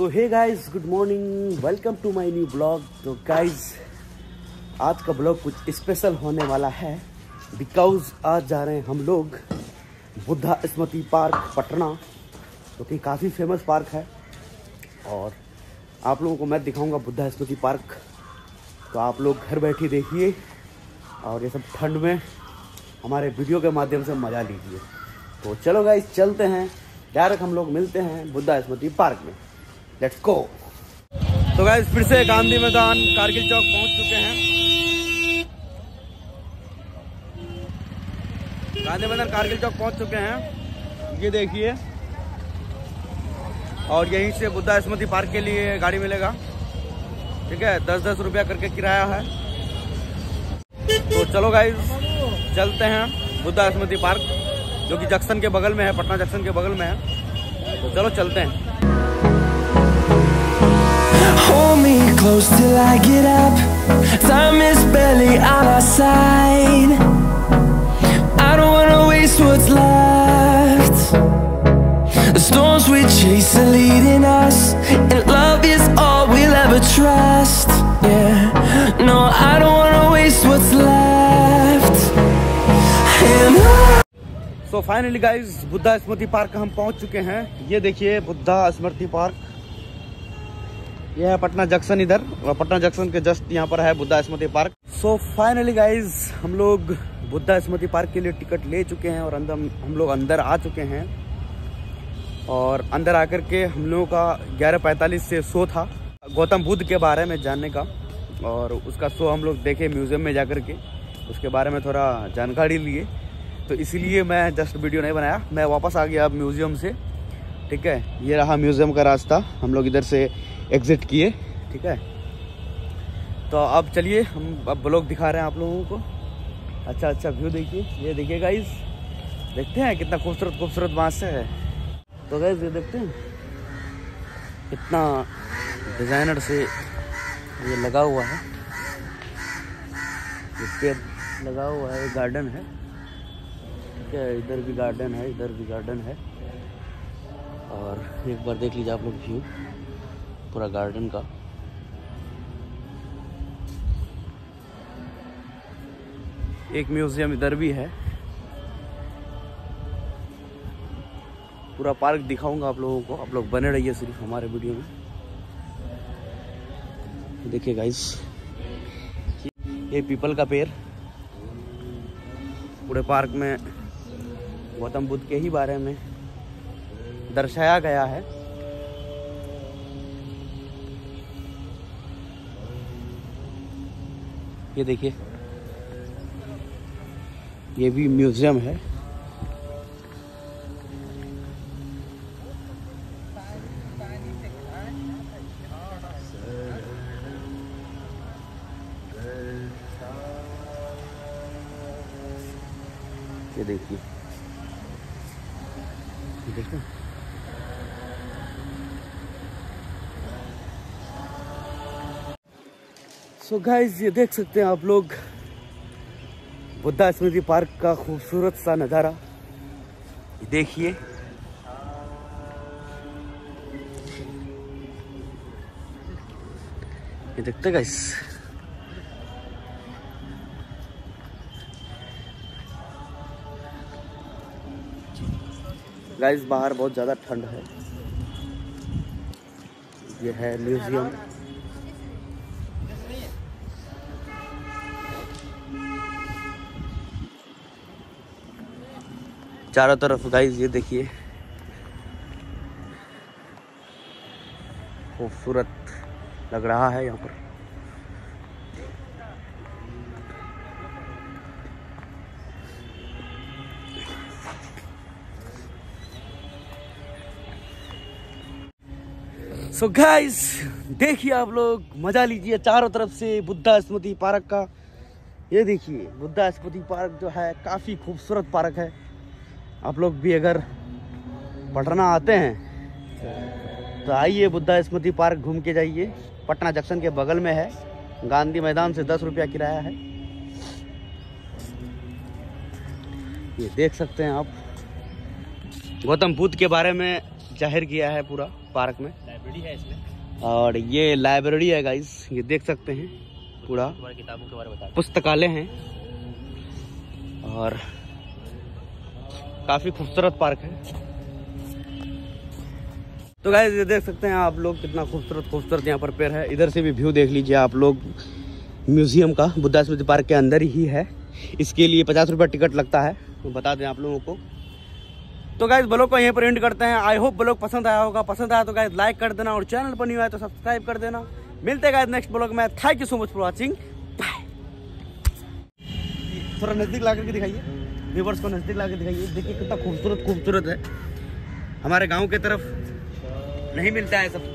So hey guys good morning welcome to my new blog तो guys आज का blog कुछ स्पेशल होने वाला है। बिकॉज़ आज जा रहे हैं हम लोग बुद्धा स्मृति पार्क, पटना। जो कि काफ़ी फ़ेमस पार्क है। और आप लोगों को मैं दिखाऊँगा बुद्धा स्मृति पार्क। तो आप लोग घर बैठे देखिए। और ये सब ठंड में हमारे वीडियो के माध्यम से मज़ा लीजिए। तो चलो गाइस चलते हैं। डायरेक्ट हम लोग मिलते हैं बुद्धा स्मृति पार्क में। लेट्स गो तो गाइस फिर से गांधी मैदान, कारगिल चौक पहुँच चुके हैं। गांधी मैदान, कारगिल चौक पहुँच चुके हैं। ये देखिए। और यहीं से बुद्धा स्मृति पार्क के लिए गाड़ी मिलेगा। ठीक है दस दस रुपया करके किराया है। तो चलो गाइस चलते हैं बुद्धा स्मृति पार्क, जो कि जंक्शन के बगल में है, पटना जंक्शन के बगल में है। तो चलो चलते हैं। Hold me close till I get up. Time is barely on our side. I don't wanna waste what's left. The storms we chase are leading us, and love is all we'll ever trust. Yeah, no, I don't wanna waste what's left. And on. So finally guys Buddha Smriti park हम पहुंच चुके हैं ये देखिए Buddha Smriti park ये है Patna junction इधर, और पटना जंक्शन के जस्ट यहाँ पर है Buddha Smriti park. So finally guys हम लोग बुद्धा स्मृति पार्क के लिए टिकट ले चुके हैं और अंदर हम लोग अंदर आ चुके हैं। और अंदर आकर के हम लोगों का ग्यारह पैंतालीस से शो था, गौतम बुद्ध के बारे में जानने का। और उसका शो हम लोग देखे म्यूज़ियम में जाकर के, उसके बारे में थोड़ा जानकारी लिए। तो इसीलिए मैं जस्ट वीडियो नहीं बनाया, मैं वापस आ गया अब म्यूज़ियम से। ठीक है, ये रहा म्यूज़ियम का रास्ता, हम लोग इधर से एग्ज़िट किए, ठीक है? तो अब चलिए, हम अब ब्लॉग दिखा रहे हैं आप लोगों को। अच्छा अच्छा व्यू देखिए। ये देखिए गाइस देखते हैं कितना खूबसूरत खूबसूरत बाँस है। तो गाइस ये देखते हैं। कितना डिज़ाइनर से ये लगा हुआ है। पेड़ लगा हुआ है गार्डन है। ठीक है, इधर भी गार्डन है, इधर भी गार्डन है। और एक बार देख लीजिए आप लोग व्यू पूरा गार्डन का। एक म्यूज़ियम इधर भी है। पूरा पार्क दिखाऊँगा आप लोगों को। आप लोग बने रहिए सिर्फ़ हमारे वीडियो में। देखिए गाइस ये पीपल का पेड़ पूरे पार्क में गौतम बुद्ध के ही बारे में दर्शाया गया है। ये देखिए। ये भी म्यूज़ियम है। ये देखिए। देखो सो so गाइस ये देख सकते हैं आप लोग बुद्धा स्मृति पार्क का खूबसूरत सा नज़ारा। देखिए। ये देखते गाइस गाइस बाहर बहुत ज़्यादा ठंड है। ये है म्यूज़ियम। चारों तरफ़ गाइस ये देखिए। खूबसूरत लग रहा है यहाँ पर। सो so गाइस देखिए आप लोग, मज़ा लीजिए चारों तरफ़ से बुद्धा स्मृति पार्क का। ये देखिए, बुद्धा स्मृति पार्क जो है, काफ़ी खूबसूरत पार्क है। आप लोग भी अगर पटना आते हैं तो आइए बुद्धा स्मृति पार्क घूम के जाइए। पटना जंक्शन के बगल में है। गांधी मैदान से दस रुपया किराया है। ये देख सकते हैं आप। गौतम बुद्ध के बारे में ज़ाहिर किया है पूरा पार्क में। लाइब्रेरी है इसमें। और ये लाइब्रेरी है गाइस ये देख सकते हैं पूरा। किताबों के बारे में पुस्तकालय हैं। और काफ़ी खूबसूरत पार्क है। तो गाइस ये देख सकते हैं आप लोग कितना खूबसूरत खूबसूरत यहाँ पर पेड़ है। इधर से भी व्यू देख लीजिए आप लोग। म्यूज़ियम का बुद्धा स्मृति पार्क के अंदर ही है। इसके लिए पचास रुपये टिकट लगता है। तो बता दें आप लोगों को। तो गाइज़ ब्लॉग को यहीं पर एंड करते हैं। आई होप ब्लॉग पसंद आया होगा। पसंद आया तो गाइज़ लाइक कर देना और चैनल पर नहीं आया तो सब्सक्राइब कर देना। मिलते हैं गाइज़ नेक्स्ट ब्लॉग में। Thank you so much for watching bye थोड़ा नज़दीक ला करके दिखाइए। व्यूवर्स को नज़दीक ला के दिखाइए। देखिए कितना खूबसूरत खूबसूरत है। हमारे गाँव के तरफ़ नहीं मिलता है सब।